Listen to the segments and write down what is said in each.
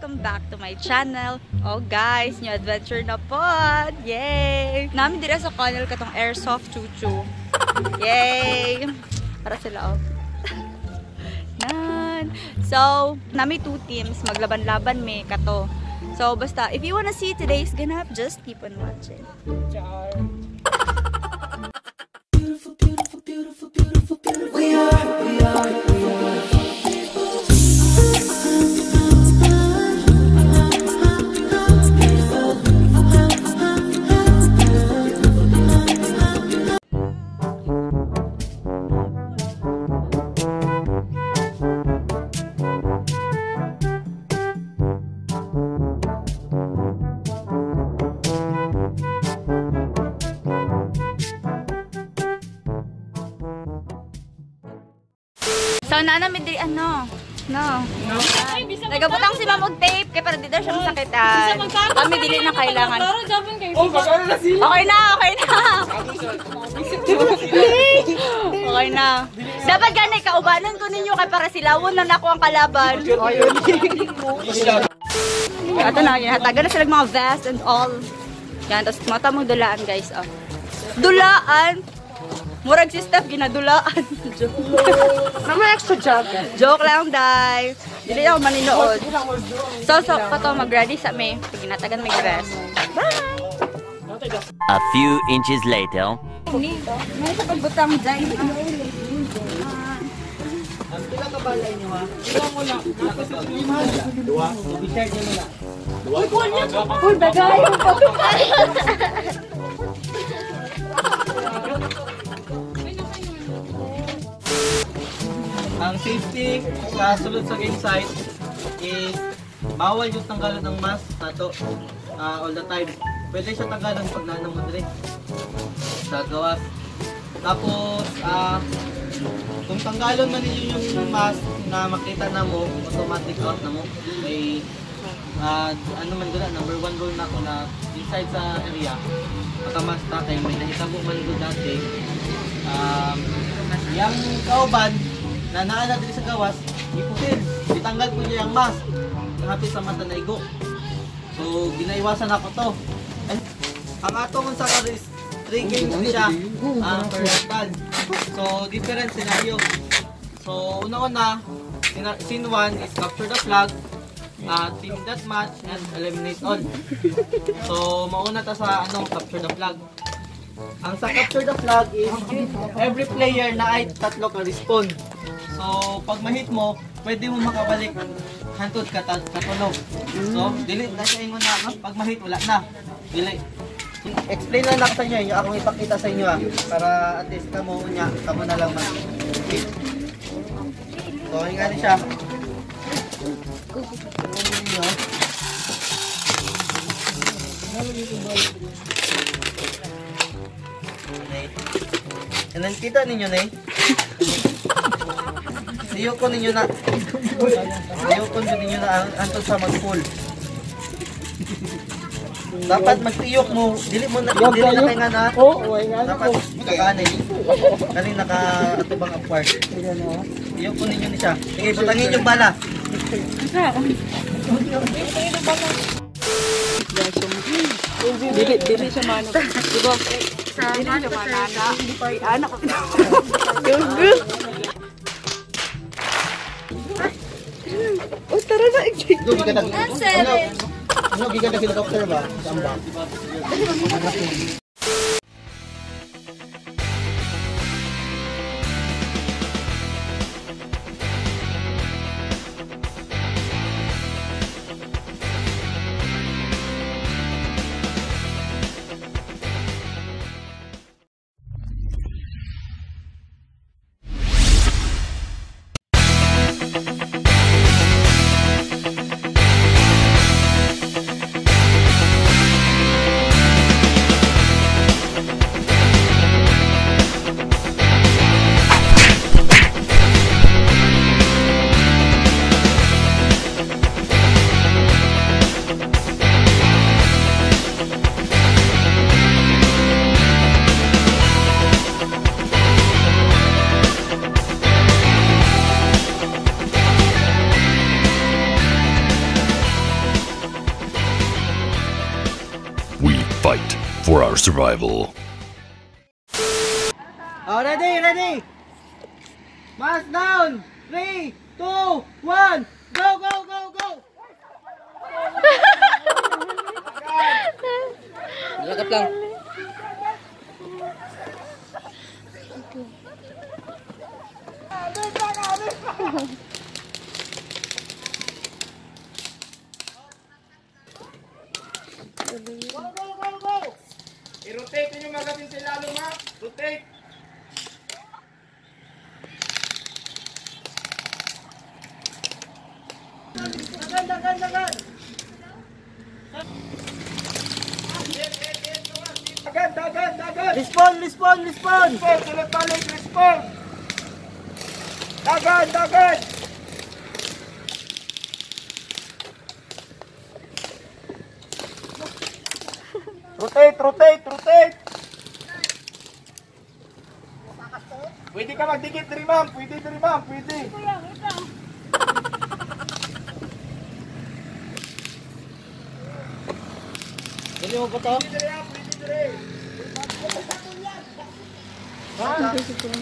Welcome back to my channel. Oh guys, new adventure na po! Yay! Namin dira sa channel katong Airsoft Chuchu. Yay! Para sila oh. Nan. So, nami two teams. Maglaban-laban may kato. So, basta, if you wanna see today's ganap, just keep on watching. So, masakitan. Kami dili na kailangan. Oh? Okay na, okay na. okay na. Dapat gani kaubanan ko ninyo kay para silawon na nako ang kalaban. Ato na, ginahatagan na sila mga vest and all. Yan, tapos mata mo dulaan guys. Oh. Dulaan! Murag si Steph, ginadulaan. Naman extra jacket. Joke lang, dai. Dili ako maninood. So, so, pato, mag-ready sa me. Pag ginatagan may dress. A few inches later. May sa pagbutang dai. Uy, bagay. Ang safety sa sulod sa game site is bawal yung tanggalan ng mask nato ah, all the time. Pwede siya tanggalan pag nanang mo sa gawas. Tapos, ah, kung tanggalon man ninyo yung mask na makita na mo, automatic out na mo. May, ah, ano man doon, number one rule na ako na inside sa area, makamas na kayo, may nahitabo man doon dati. Um, yung kauban, na naala diri sa gawas, iputin. Itanggal ko niya yung mask. Hapit sa mata na igo. So, ginaiwasan ako to. Ay, ang atong sa is 3 games siya ah, per stand. So, different scenario. So, una-una, scene 1 is capture the flag, uh, team deathmatch, and eliminate all. So, mauna ta sa ano, capture the flag. Ang sa capture the flag is every player na ay tatlo ka respawn. So, pag ma-hit mo, pwede mo makabalik hantod ka katulog. So, dili na siya ingon na no? pag ma-hit wala na. Dili. Explain lang ako sa inyo, yung akong ipakita sa inyo ah, para at least kamo nya, kamo na lang mag. So, yung gani siya. Nay. And then, kita ninyo, Nay. Siyo ko ninyo na Siyo ko ninyo na ang anto sa mag-pull. Dapat magtiyok mo, dili mo na dili na kay nga na. Oo, ay nga Dapat kanay. Kani naka atubang upward. Tiyok ko ninyo ni siya. Sige, putangin yung bala. Dili, dili siya manok. Diba? Dili siya manana. Pa yung anak. Oh, tara na. Gikan na. Ano? Gikan na helicopter ba? Samba. Survival. Oh, ready, ready. Mask down. 3, 2, 1. Go, go, go, go. Lagap lang. Go, Rotate, rotate, rotate. Pwede ka magdikit diri ma'am, pwede diri ma'am, pwede. Dili mo pa to? Pwede diri, pwede diri. Ha? Rotate,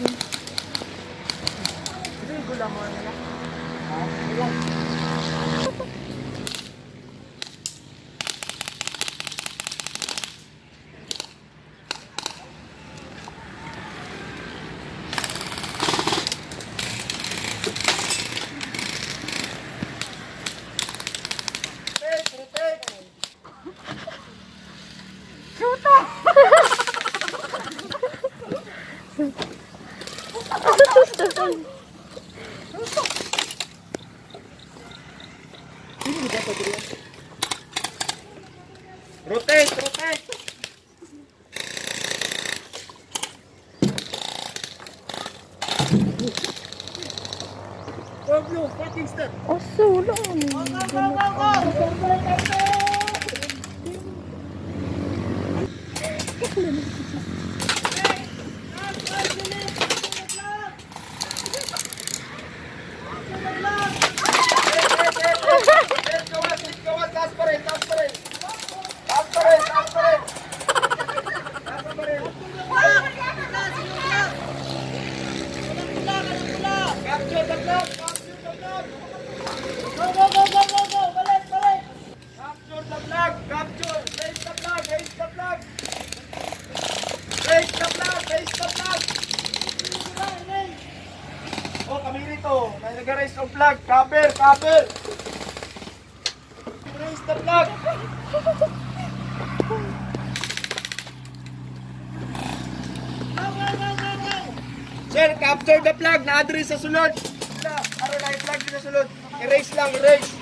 Capture the flag. Na-address sa sulod. Ano na yung flag din sa sulod? Erase lang, erase.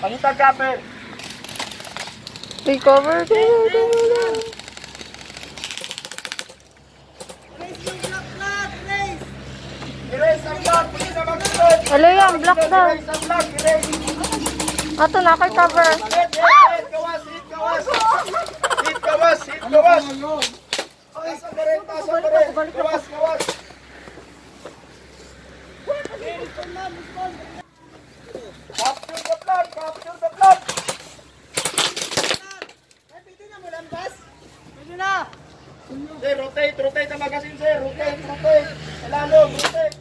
Pangitag cover. Recover. Erase ang flag. Pwede na magsulod. Yan, black daw. Erase ang flag. Erase. Ato na kay cover. Hit, hit, hit. Gawas, hit, gawas. Hit, gawas, hit, gawas. Taas ang baril, taas ang Capture the flag, capture the flag. Sir, rotate, rotate ang magazine, sir. Rotate, rotate. Ilalong, rotate.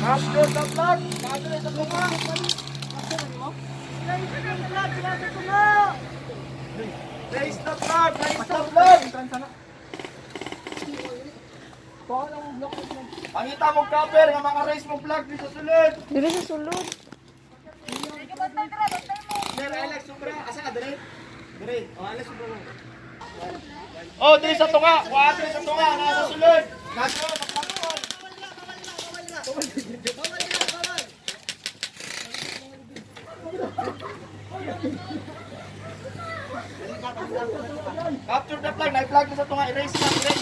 Capture the flag. Capture the flag. Raise the flag, raise the flag. Pangita mo cover nga mga raise mo flag dito sa sulod. Dili sa sulod. Dire Alex sobra. Asa ka dire? Dire. Oh, Alex sobra lang. Oh, dire sa tunga. Wa dire sa tunga nasa sulod. Nasa sa platform. Capture the flag. Na-flag na sa tunga. Erase na. Erase.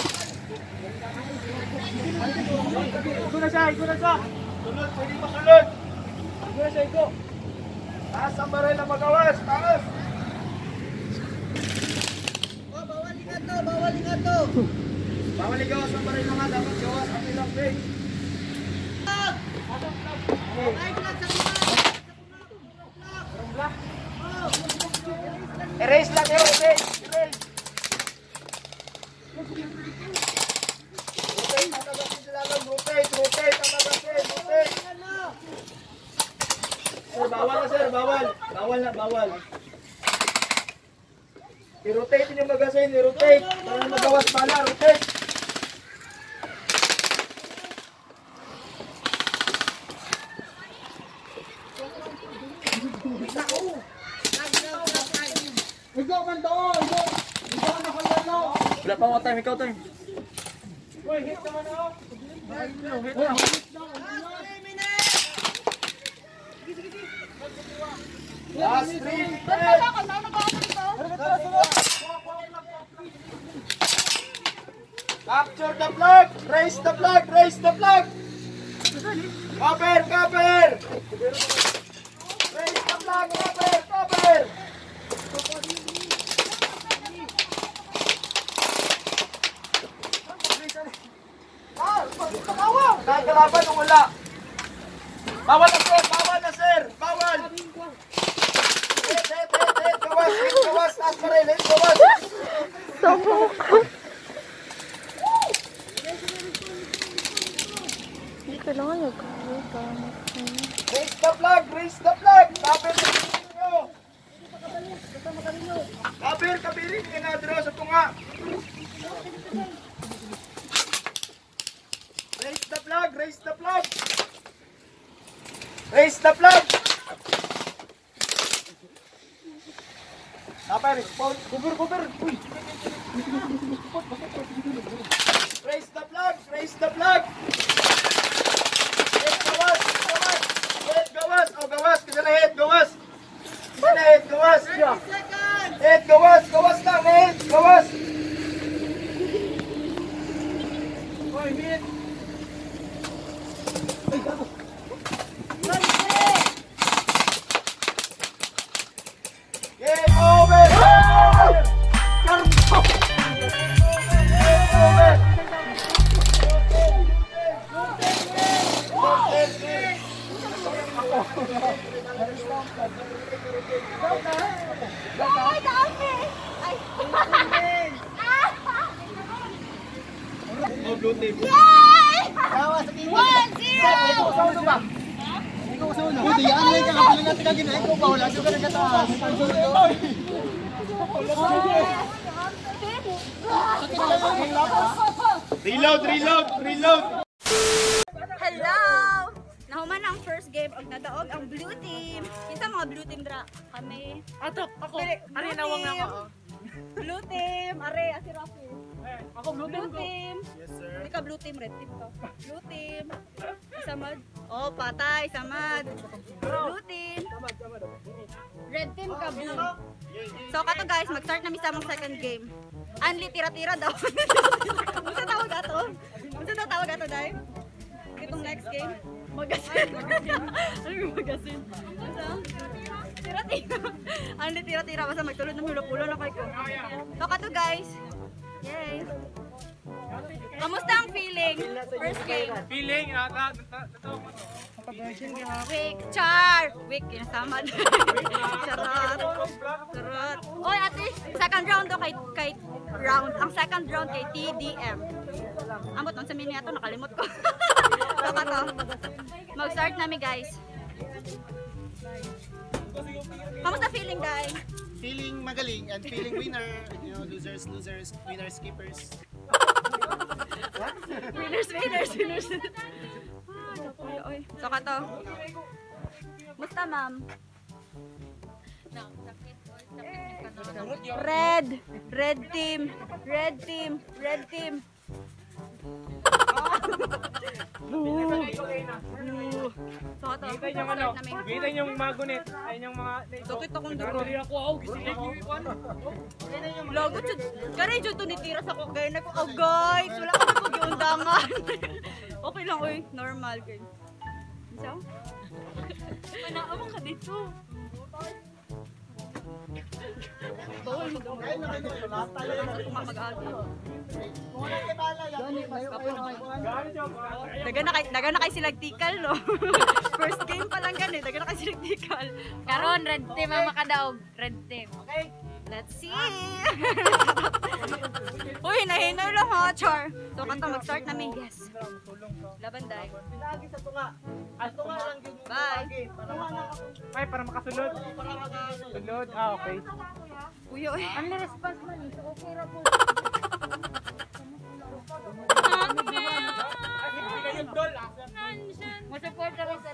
Iko na siya. Iko na siya. Sulod. Pwede pa sulod. Iko na siya. Iko. Taas ang baril na magawas. Taas. Oh, bawal ligato. Bawal ligato. Bawal ligawas ang baril mga dapat gawas ang ilang page. Ay, flag sa mga. Black. Erase lang yun, erase, erase. Rotate ang magasin sila lang, rotate, rotate ang magasin, rotate. Sir, bawal na sir, bawal. Bawal na, bawal. I-rotate yung magasin, i-rotate. Para magawas pala, rotate. Ikaw man to, ikaw. Ikaw na kaya no. Wala pa ako time, ikaw time. Uy, hit naman ako. Last. Capture the flag! Raise the flag! Raise the flag! Cover! Cover! Raise the flag! Cover! Cover! Ah! Pagkakawa! Nagkalaban o wala? Bawal na sir! Bawal na sir! Bawal! Hit! Hit! Gawas! Taas pa rin! Hit! Gawas! Raise the flag! Raise the flag! Kapir! Kapir! Kapirin! Ka na dito sa tunga! Raise the flag! Raise the flag! Raise the flag! Dapat respond. Cover, cover. Uy. Raise the flag! Raise the flag! Head gawas! Gawas! Head gawas! Oh, gawas! Kasi na head gawas! Kasi na head gawas! Head gawas! Gawas lang! Head! Gawas! Team, are asi Rafi. Ako blue team. Blue team. Yes sir. Hindi ka blue team, red team ka. Blue team. Samad. Oh, patay, samad. Blue team. Red team ka blue. So kato guys, mag-start na mi sa among second game. Anli tira-tira daw. Unsa tawag ato? Unsa daw tawag ato dai? Itong next game, magasin. ano yung magasin? Basta, tira-tira. Ano yung tira-tira? Basta magtulod ng hulo-pulo na kayo. So, kato guys. Yay. Kamusta ang feeling? First game. Feeling, nata, Week. Char. Week. Kinasamad. Charot. Charot. Oy, ate. Second round do kay, kay round. Ang second round kay TDM. Amot nun sa mini ato, nakalimot ko. so, kato. Mag-start namin guys. Kamusta feeling guys? feeling magaling and feeling winner. You know, losers, losers, winners, keepers. Winners, winners, winners. ah, nakuya, oy. So, kato. Musta, ma'am? Red. Red team. Red team. Red team. So, kato. Kita yung ano, kita yung mga gunit, ayun yung mga... Sakit akong duro. Sorry ako, oh, gising ako. Lagot jud. Kare jud to nitira sa kogay na ko. Oh guys, wala ka na giundangan. okay lang oy, normal guys. So? Manaawa ka dito. Bawal mag-agi. Daga na kay silagtikal no. First game pa lang ganit, daga na kay silagtikal. Karon red team ang makadaog. Red team. Let's see! Uy, nahinay lang ha, Char. So, kanta mag-start namin. Yes. Laban dahil. Pinagi sa tunga. Ang tunga lang yun. yung Bye. Ay, para makasulod. para maka- Sulod. Ah, okay. Uy, uy. Ang response man ito, okay ra po.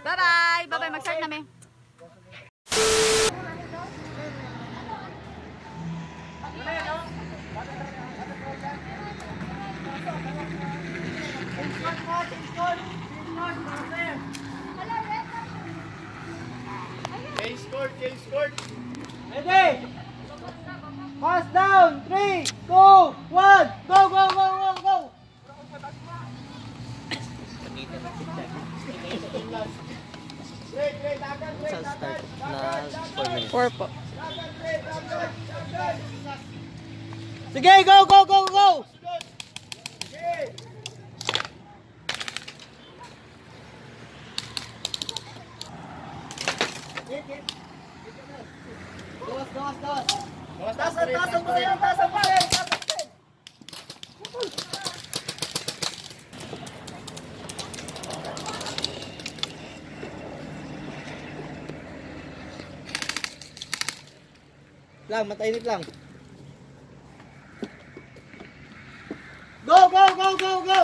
Bye-bye! Bye-bye, mag-start namin. Scored. Ready? Pass down. Three, two, one. Go, go, go, go, go. Four po. Sige, go, go, go, go. Ang pasin, taas ang pasin, taas ang pasin. Lang, matainit lang. Go, go, go, go, go.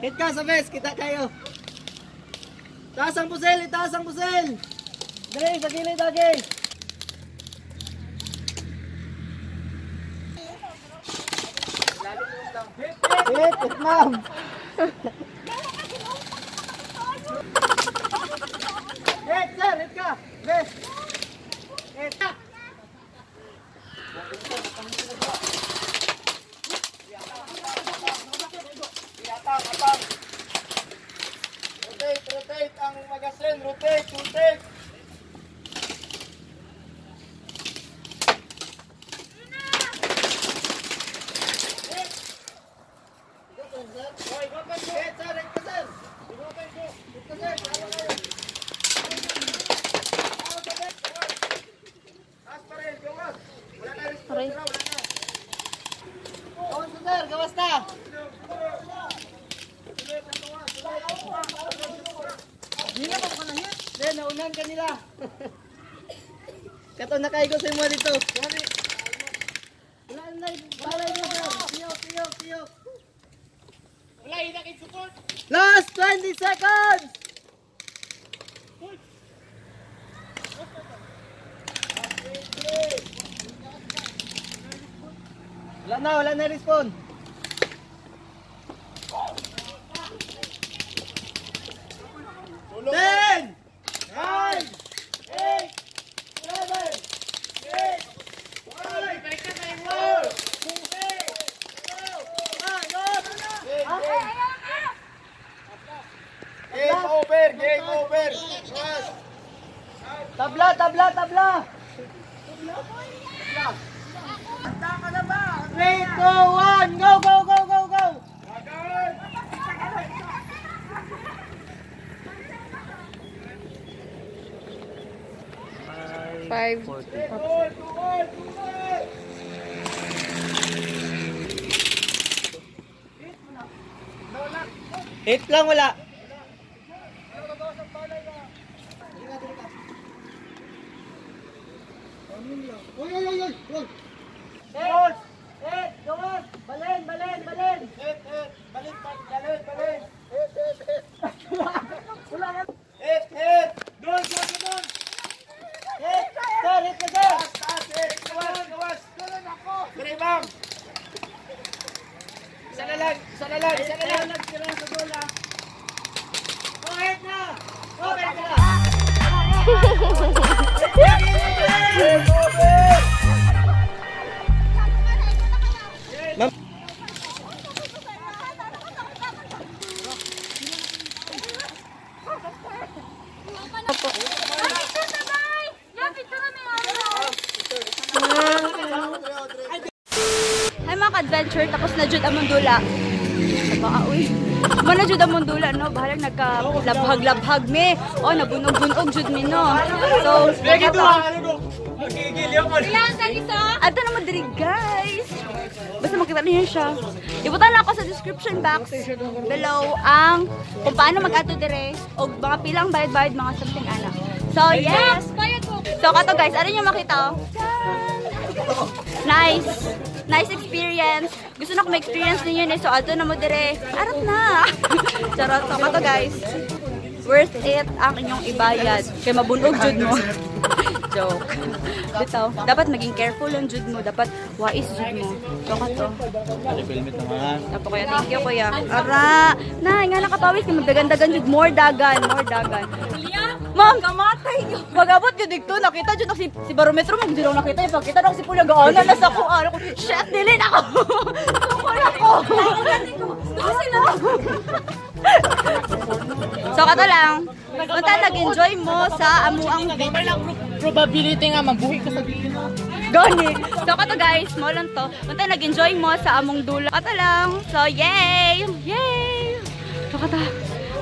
Hit ka sa vest, kita kayo. Taas ang pusel, itaas ang pusel. Dali, sa gilid lagi. Hit, hit, ma'am. Hit, sir, hit ka. Vest. Hit ka. Atang, atang. Rotate, rotate ang magasin, rotate, rotate. Hoy, go ka, sir. Hit, sir, hit ka, sir. Go ka, go. Hit ka, sir. Tama kayo. Taas pa rin, gawas. Wala na response, wala na. Gawas na, sir. Gawas na. Hindi na pa na hit. Hindi, naunan ka nila. Kato na kayo sa mo dito. Wala na, balay mo, sir. Tiyok, tiyok, tiyok. Last 20 seconds! Wala na, wala na respawn. 45. 40. 8 lang wala. Lang, isa na lang, isa na lang. Nagtira sa bola. Oh, hit na! Oh, na! Hi mga ka-adventure, tapos na jud ang mundula no, bahalang nagka-labhag-labhag me. Oh, nabunog-bunog jud mi no. So, ato. Ato naman diri guys. Basta makita niyo siya. Ibutan ako sa description box below ang kung paano mag-ato dire o mga pilang bayad-bayad mga something ana. So, yes. So, kato guys, ano nyo makita? oh? Nice. Nice experience. Gusto na ko ma-experience ninyo eh. So, ato na mo dire. Arat na. Charot. So, kato guys. Worth it ang inyong ibayad. Kaya mabunog jud mo. Joke. Bitaw. Dapat maging careful ang jud mo. Dapat wais jud mo. So, kato. Apo kuya, thank you kuya. Ara, na, nga nakapawis ka magdagan-dagan jud more dagan, more dagan. Ma'am, kamatay niyo. Pag-abot yun dito, nakita dyan si, si barometro mo, hindi lang nakita yung pagkita ng si Pula Gaana, nasa ko, ano ko, shit, dilin ako. Sukol ako. Kasi na. so, kato lang. Punta, nag-enjoy mo sa amuang Probability nga, mabuhi ka sa Gani. So, kato guys, mo lang to. Punta, nag-enjoy mo sa among dula. Kato lang. So, yay! Yay! So, kato.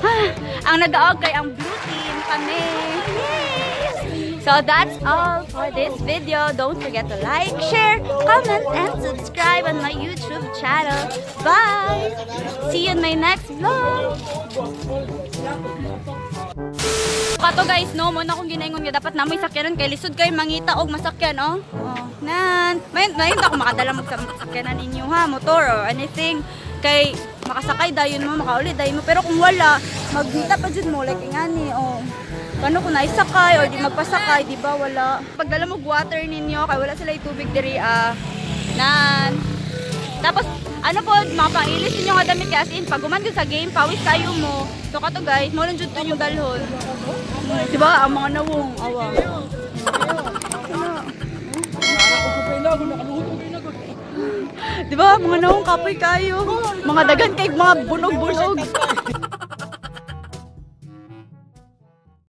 Ah, ang nag-aog kay ang blue team kami. Yay! So, that's all for this video. Don't forget to like, share, comment, and subscribe on my YouTube channel. Bye! See you in my next vlog! Kato guys, no, mo na akong ginaingon nga dapat namoy sakyanan kay lisod kay mangita og masakyan, oh. Oh, nan. May may ako makadala mag sakyanan ninyo ha, motor or anything kay makasakay dayon mo, makauli dayon mo. Pero kung wala, magdita pa jud mo like ingani, oh. Kano kung naisakay or di magpasakay, di ba wala. Pagdala mo water ninyo kay wala sila tubig diri ah. Nan. Tapos, ano po, mga pangilis ninyo nga damit kasi in, pag guman sa game, pawis kayo mo. So, kato guys, mo lang to yung dalhon. Diba, ang mga nawong, awa. Diba, mga nawong kapoy kayo. Mga dagan kay mga bunog-bunog.